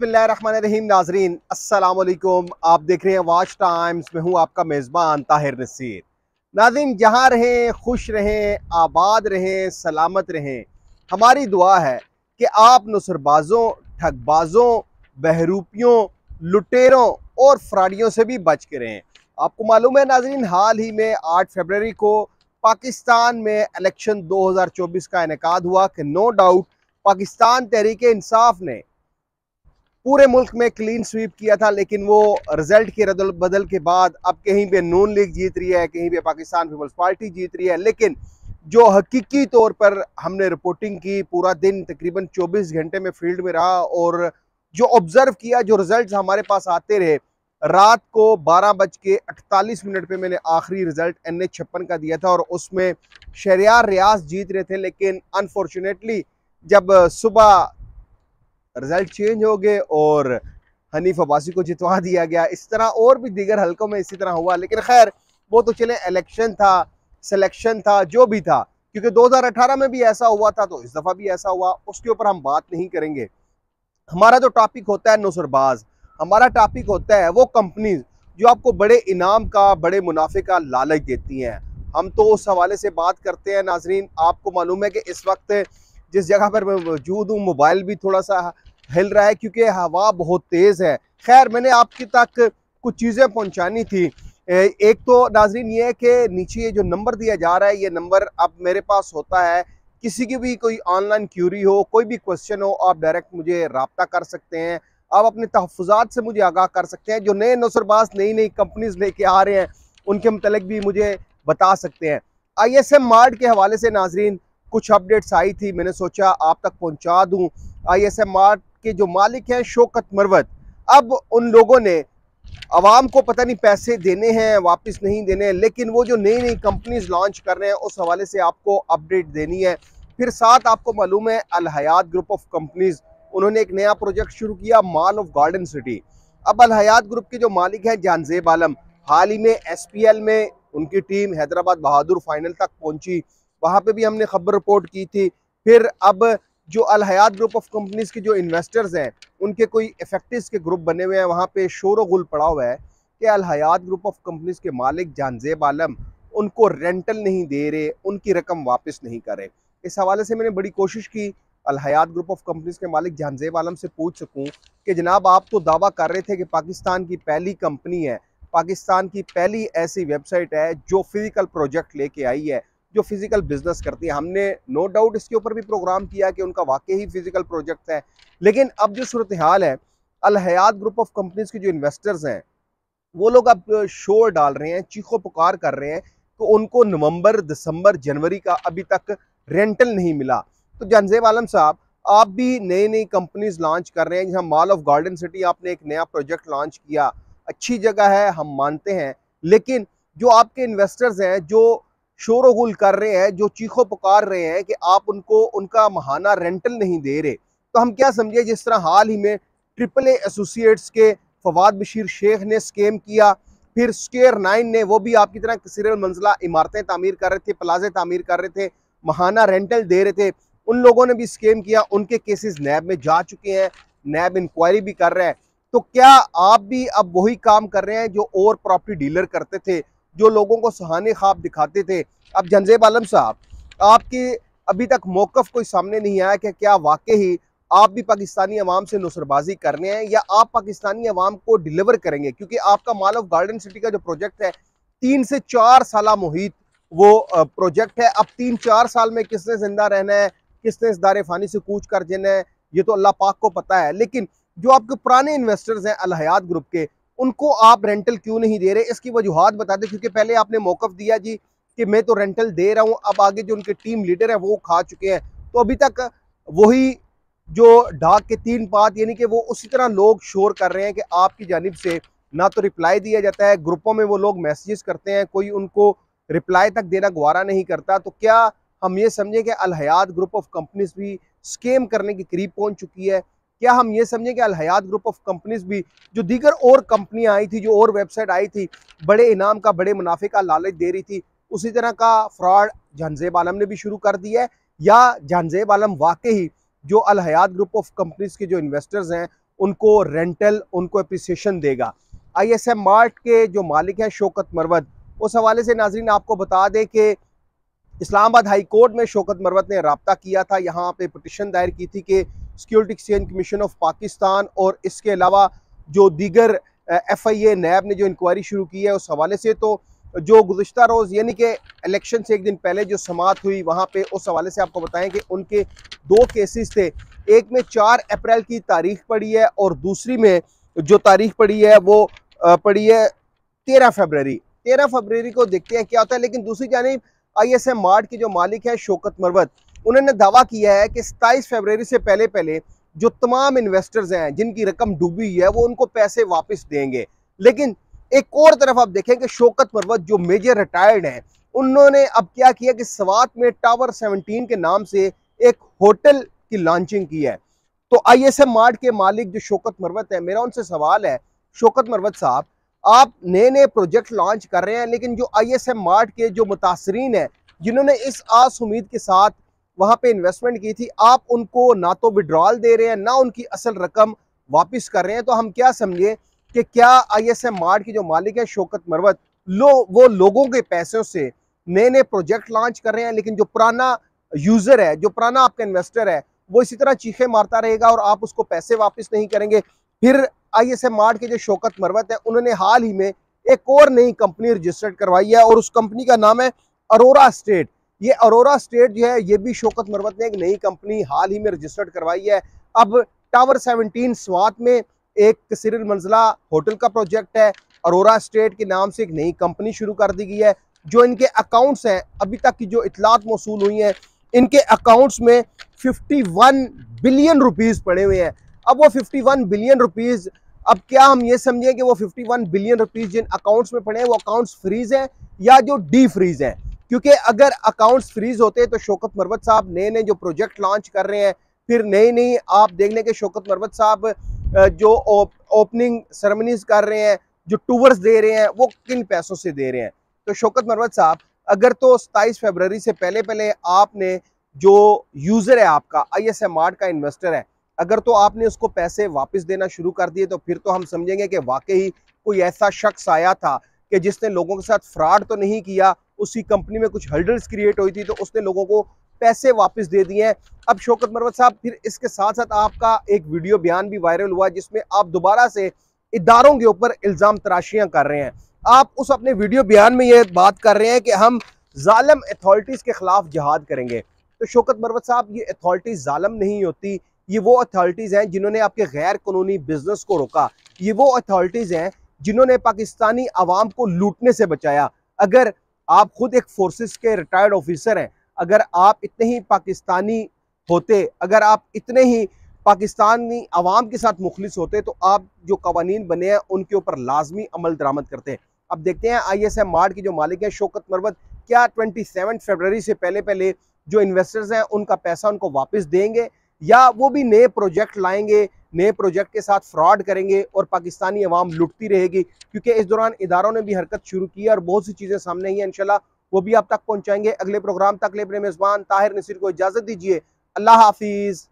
बिस्मिल्लाहिर्रहमानिर्रहीम नाजरीन अस्सलाम वालेकुम आप देख रहे हैं वाच टाइम्स में हूँ आपका मेज़बान ताहिर नसीर। नाजरीन, जहाँ रहें, खुश रहें, आबाद रहें, सलामत रहें, हमारी दुआ है कि आप नसरबाज़ों, ठगबाज़ों, बहरूपियों, लुटेरों और फ्राडियों से भी बच के रहें। आपको मालूम है नाजरीन, हाल ही में आठ फरवरी को पाकिस्तान में इलेक्शन 2024 का इनका हुआ कि नो डाउट पाकिस्तान तहरीक इंसाफ ने पूरे मुल्क में क्लीन स्वीप किया था, लेकिन वो रिज़ल्ट के रदल बदल के बाद अब कहीं पे नून लीग जीत रही है, कहीं पे पाकिस्तान पीपल्स पार्टी जीत रही है। लेकिन जो हकीकी तौर पर हमने रिपोर्टिंग की, पूरा दिन तकरीबन 24 घंटे में फ़ील्ड में रहा और जो ऑब्ज़र्व किया, जो रिज़ल्ट हमारे पास आते रहे, रात को बारह बज के अड़तालीस मिनट पे मैंने आखिरी रिज़ल्ट एन ए छप्पन का दिया था और उसमें शरियार रियाज जीत रहे थे, लेकिन अनफॉर्चुनेटली जब सुबह रिज़ल्ट चेंज हो गए और हनीफ अब्बासी को जितवा दिया गया। इस तरह और भी दीगर हलकों में इसी तरह हुआ। लेकिन खैर, वो तो चले इलेक्शन था सिलेक्शन था, जो भी था। क्योंकि 2018 में भी ऐसा हुआ था तो इस दफ़ा भी ऐसा हुआ। उसके ऊपर हम बात नहीं करेंगे। हमारा जो टॉपिक होता है नुसरबाज हमारा टॉपिक होता है वो कंपनीज़ जो आपको बड़े इनाम का, बड़े मुनाफे का लालच देती हैं। हम तो उस हवाले से बात करते हैं, नाजरीन। आपको मालूम है कि इस वक्त जिस जगह पर मैं मौजूद हूँ, मोबाइल भी थोड़ा सा हिल रहा है क्योंकि हवा बहुत तेज़ है। खैर, मैंने आपके तक कुछ चीज़ें पहुँचानी थी। एक तो नाजरीन ये है कि नीचे ये जो नंबर दिया जा रहा है, ये नंबर अब मेरे पास होता है। किसी की भी कोई ऑनलाइन क्यूरी हो, कोई भी क्वेश्चन हो, आप डायरेक्ट मुझे रबता कर सकते हैं। आप अपने तहफ़ात से मुझे आगाह कर सकते हैं। जो नए नसरबाज नई नई कंपनीज़ लेके आ रहे हैं, उनके मतलब भी मुझे बता सकते हैं। आई एस एम मार्ट के हवाले से नाजरीन, कुछ अपडेट्स आई थी, मैंने सोचा आप तक पहुँचा दूँ। आई एस एम मार्ट के जो मालिक हैं, शोकत मरवत, अब उन लोगों ने आवाम को पता नहीं पैसे देने हैं, वापस नहीं देने हैं, लेकिन वो जो नई नई कंपनीज़ लॉन्च कर रहे हैं, उस हवाले से आपको अपडेट देनी है। फिर साथ आपको मालूम है, Al Hayat group of companies, उन्होंने एक नया प्रोजेक्ट शुरू किया, माल ऑफ़ गार्डन सिटी। अब अल हयात ग्रुप के जो मालिक हैं, जानजेब आलम, हाल ही में एस पी एल में उनकी टीम हैदराबाद बहादुर फाइनल तक पहुँची। वहाँ पे भी हमने खबर रिपोर्ट की थी। फिर अब जो Al Hayat group of companies के जो इन्वेस्टर्स हैं, उनके कोई इफ़ेक्टिव के ग्रुप बने हुए हैं, वहाँ पे शोर गुल पड़ा हुआ है कि Al Hayat group of companies के मालिक जानजेब आलम उनको रेंटल नहीं दे रहे, उनकी रकम वापस नहीं कर रहे। इस हवाले से मैंने बड़ी कोशिश की, Al Hayat group of companies के मालिक जानजेब आलम से पूछ सकूँ कि जनाब आप तो दावा कर रहे थे कि पाकिस्तान की पहली कंपनी है, पाकिस्तान की पहली ऐसी वेबसाइट है जो फ़िज़िकल प्रोजेक्ट लेके आई है जो फ़िज़िकल बिज़नेस करती है। हमने नो डाउट इसके ऊपर भी प्रोग्राम किया कि उनका वाकई ही फ़िज़िकल प्रोजेक्ट है। लेकिन अब जो सूरत हाल है अलहयात ग्रुप ऑफ़ कंपनीज़ के जो इन्वेस्टर्स हैं, वो लोग अब शोर डाल रहे हैं, चीखो पुकार कर रहे हैं तो उनको नवंबर, दिसंबर, जनवरी का अभी तक रेंटल नहीं मिला। तो जनजेब आलम साहब, आप भी नई नई कंपनीज़ लॉन्च कर रहे हैं। जहाँ मॉल ऑफ़ गार्डन सिटी आपने एक नया प्रोजेक्ट लॉन्च किया। अच्छी जगह है, हम मानते हैं। लेकिन जो आपके इन्वेस्टर्स हैं, जो शोर गुल कर रहे हैं, जो चीखो पुकार रहे हैं कि आप उनको, उनका महाना रेंटल नहीं दे रहे। तो हम क्या समझे, जिस तरह हाल ही में ट्रिपल एसोसिएट्स के फवाद बशीर शेख ने स्केम किया, फिर स्केयर नाइन ने, वो भी आपकी तरह सीरियल मंजिला इमारतें तामीर कर रहे थे, प्लाजे तामीर कर रहे थे, महाना रेंटल दे रहे थे। उन लोगों ने भी स्केम किया, उनके केसेस नैब में जा चुके हैं, नैब इंक्वायरी भी कर रहे हैं। तो क्या आप भी अब वही काम कर रहे हैं, जो और प्रॉपर्टी डीलर करते थे? जो लोगों को सुहाने ख्वाब दिखाते थे। अब जंजेब आलम साहब, आपकी अभी तक मौकफ कोई सामने नहीं आया कि क्या वाकई ही आप भी पाकिस्तानी अवाम से नुसरबाजी करने हैं या आप पाकिस्तानी अवाम को डिलीवर करेंगे? क्योंकि आपका माल ऑफ़ गार्डन सिटी का जो प्रोजेक्ट है, तीन से चार साल मुहित वो प्रोजेक्ट है। अब तीन चार साल में किसने ज़िंदा रहना है? किसने इस दारे फानी से कूच कर देना है? ये तो अल्लाह पाक को पता है। लेकिन जो आपके पुराने इन्वेस्टर्स हैं अलहयात ग्रुप के उनको आप रेंटल क्यों नहीं दे रहे? इसकी वजूहत बता दें, क्योंकि पहले आपने मौकफ दिया जी कि मैं तो रेंटल दे रहा हूँ, अब आगे जो उनके टीम लीडर है वो खा चुके हैं। तो अभी तक वही जो डाक के तीन पात यानी कि वो उसी तरह लोग शोर कर रहे हैं कि आपकी जानब से ना तो रिप्लाई दिया जाता है, ग्रुपों में वो लोग मैसेजेस करते हैं, कोई उनको रिप्लाई तक देना गवारा नहीं करता। तो क्या हम ये समझें कि अलहयात ग्रुप ऑफ़ कंपनीज़ भी स्केम करने के करीब पहुँच चुकी है? क्या हम ये समझें कि अलहयात ग्रुप ऑफ़ कंपनीज़ भी जो दीगर और कंपनियाँ आई थी, जो और वेबसाइट आई थी, बड़े इनाम का, बड़े मुनाफे का लालच दे रही थी, उसी तरह का फ्रॉड जानजेब आलम ने भी शुरू कर दिया है। या जानजेब आलम वाकई ही जो अलहयात ग्रुप ऑफ़ कंपनीज़ के जो इन्वेस्टर्स हैं, उनको रेंटल उनको अप्रिसिएशन देगा। आई एस एम मार्ट के जो मालिक हैं, शौकत मरवत, उस हवाले से नाजरीन आपको बता दें कि इस्लामाबाद हाई कोर्ट में शौकत मरवत ने रबता किया था। यहाँ पे पटिशन दायर की थी कि security exchange commission of Pakistan और इसके अलावा जो दीगर एफ़ आई ए नैब ने जो इंक्वायरी शुरू की है उस हवाले से तो जो गुज्त रोज़, यानी कि इलेक्शन से एक दिन पहले जो समात हुई, वहाँ पे उस हवाले से आपको बताएँ कि उनके दो केसेस थे। एक में चार अप्रैल की तारीख पड़ी है और दूसरी में जो तारीख पड़ी है वो पड़ी है तेरह फरवरी। तेरह फरवरी को देखते हैं क्या होता है, लेकिन दूसरी जानब आई एस एम मार्ट के जो मालिक है शोकत मरवत उन्होंने दावा किया है कि सताईस फरवरी से पहले पहले जो तमाम इन्वेस्टर्स हैं, जिनकी रकम डूबी है, वो उनको पैसे वापस देंगे। लेकिन एक और तरफ़ आप देखें कि शौकत मरवत जो मेजर रिटायर्ड हैं, उन्होंने अब क्या किया कि सवात में टावर 17 के नाम से एक होटल की लॉन्चिंग की है। तो आई एस एम मार्ट के मालिक जो शौकत मरवत है, मेरा उनसे सवाल है, शौकत मरवत साहब, आप नए नए प्रोजेक्ट लॉन्च कर रहे हैं, लेकिन जो आई एस एम मार्ट के जो मुतासरीन हैं, जिन्होंने इस आस उम्मीद के साथ वहाँ पे इन्वेस्टमेंट की थी। आप उनको ना तो विड्रॉल दे रहे हैं, ना उनकी असल रकम वापस कर रहे हैं। तो हम क्या समझे कि क्या आई एस एम मार्ट की जो मालिक है, शोकत मरवत, लो, वो लोगों के पैसों से नए नए प्रोजेक्ट लॉन्च कर रहे हैं, लेकिन जो पुराना यूज़र है, जो पुराना आपका इन्वेस्टर है, वो इसी तरह चीखे मारता रहेगा और आप उसको पैसे वापस नहीं करेंगे। फिर आई एस के जो शौकत मरवत है, उन्होंने हाल ही में एक और नई कंपनी रजिस्टर्ड करवाई है और उस कंपनी का नाम है अरोरा स्टेट ये अरोरा स्टेट जो है, ये भी शोकत मरवत ने एक नई कंपनी हाल ही में रजिस्टर्ड करवाई है। अब टावर 17 स्वात में एक सिरल मंजिला होटल का प्रोजेक्ट है। अरोरा स्टेट के नाम से एक नई कंपनी शुरू कर दी गई है। जो इनके अकाउंट्स हैं, अभी तक की जो इतलात मौसू हुई हैं, इनके अकाउंट्स में 51 बिलियन रुपीस पड़े हुए हैं। अब वो 51 बिलियन रुपीस अब क्या हम ये समझें कि वो 51 बिलियन रुपीस जिन अकाउंट्स में पड़े हैं, वो अकाउंट्स फ्रीज हैं या जो डी फ्रीज हैं? क्योंकि अगर अकाउंट्स फ्रीज होते तो शौकत मरवत साहब नए नए जो प्रोजेक्ट लॉन्च कर रहे हैं, फिर नई नई आप देख लें कि शौकत मरवत साहब जो ओपनिंग सेरेमनीज कर रहे हैं, जो टूवर्स दे रहे हैं, वो किन पैसों से दे रहे हैं? तो शौकत मरवत साहब, अगर तो सताईस फरवरी से पहले पहले आपने जो यूज़र है आपका आई एस एम आर का इन्वेस्टर है, अगर तो आपने उसको पैसे वापस देना शुरू कर दिए तो फिर तो हम समझेंगे कि वाकई कोई ऐसा शख्स आया था कि जिसने लोगों के साथ फ्रॉड तो नहीं किया उसी कंपनी में कुछ हर्डल्स क्रिएट हुई थी तो उसने लोगों को पैसे वापस दे दिए हैं। अब शौकत मरवत साहब, फिर इसके साथ साथ आपका एक वीडियो बयान भी वायरल हुआ, जिसमें आप दोबारा से इदारों के ऊपर इल्ज़ाम तराशियाँ कर रहे हैं। आप उस अपने वीडियो बयान में ये बात कर रहे हैं कि हम जालम अथॉरिटीज़ के ख़िलाफ़ जहाद करेंगे। तो शौकत मरवत साहब, ये अथॉरिटीज़ जालम नहीं होती, ये वो अथॉरिटीज़ हैं जिन्होंने आपके गैर कानूनी बिज़नेस को रोका। ये वो अथॉरिटीज़ हैं जिन्होंने पाकिस्तानी आवाम को लूटने से बचाया। अगर आप खुद एक फोर्सेस के रिटायर्ड ऑफिसर हैं। अगर आप इतने ही पाकिस्तानी होते, अगर आप इतने ही पाकिस्तानी आवाम के साथ मुखलिस होते तो आप जो कवानीन बने हैं, उनके ऊपर लाजमी अमल दरामद करते हैं। अब देखते हैं आई एस एम मार्ट की जो मालिक हैं, शोकत मरवत, क्या ट्वेंटी सेवन फेबररी से पहले पहले जो इन्वेस्टर्स हैं, उनका पैसा उनको वापस देंगे, या वो भी नए प्रोजेक्ट लाएँगे नए प्रोजेक्ट के साथ फ्रॉड करेंगे और पाकिस्तानी अवाम लुटती रहेगी, क्योंकि इस दौरान इदारों ने भी हरकत शुरू की है और बहुत सी चीज़ें सामने आई हैं। इनशाला वो भी आप तक पहुंचाएँगे। अगले प्रोग्राम तक ले अपने मेज़बान, ताहिर नसीर को इजाज़त दीजिए। अल्लाह हाफिज़।